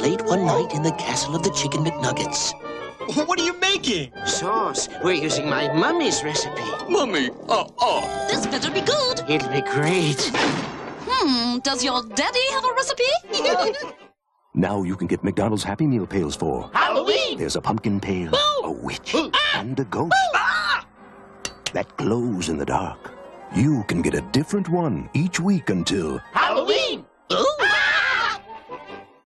late one night in the castle of the Chicken McNuggets. What are you making? Sauce. We're using my mummy's recipe. Mummy, uh-uh. This better be good. It'll be great. Hmm, does your daddy have a recipe? Now you can get McDonald's Happy Meal pails for Halloween! There's a pumpkin pail, a witch, ah. and a ghost ah. that glows in the dark. You can get a different one each week until Halloween!